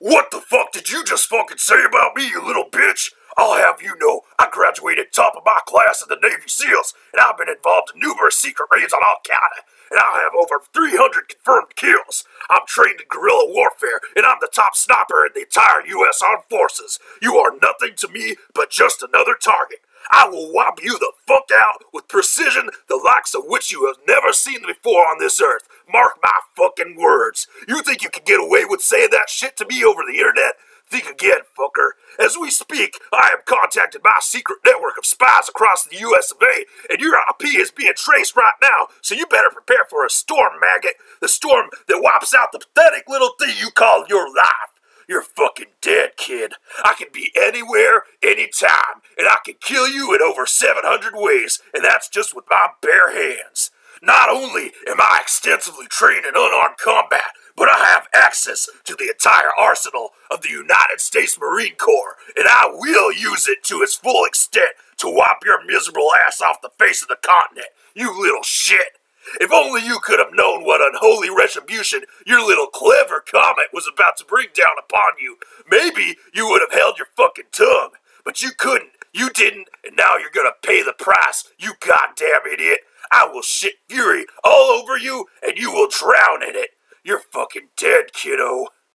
What the fuck did you just fucking say about me, you little bitch? I'll have you know, I graduated top of my class in the Navy SEALs, and I've been involved in numerous secret raids on Al Qaeda, and I have over 300 confirmed kills. I'm trained in guerrilla warfare, and I'm the top sniper in the entire U.S. Armed Forces. You are nothing to me but just another target. I will wipe you the fuck out with precision likes of which you have never seen before on this earth. Mark my fucking words. You think you can get away with saying that shit to me over the internet? Think again, fucker. As we speak, I am contacted by a secret network of spies across the US of A, and your IP is being traced right now, so you better prepare for a storm, maggot. The storm that wipes out the pathetic little thing you call your life. You're fucking dead, kid. I can be anywhere, anytime, and I can kill you in over 700 ways, and that's just with my bare hands. Not only am I extensively trained in unarmed combat, but I have access to the entire arsenal of the United States Marine Corps, and I will use it to its full extent to wipe your miserable ass off the face of the continent, you little shit. If only you could have known what unholy retribution your little clever comet was about to bring down upon you, maybe you would have held your fucking tongue. But you couldn't, you didn't, and now you're gonna pay the price, you goddamn idiot. I will shit fury all over you, and you will drown in it. You're fucking dead, kiddo.